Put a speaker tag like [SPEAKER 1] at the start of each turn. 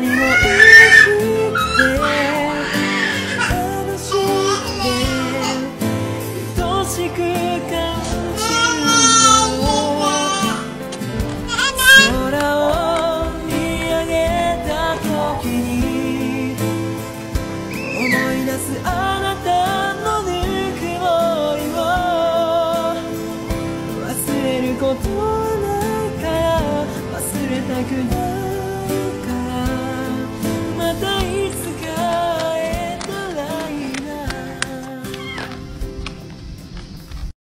[SPEAKER 1] 何も嬉しくて悲しくて愛しく感じるの空を見上げた時に思い出すあなたのぬくもりを忘れることはないから忘れたくない。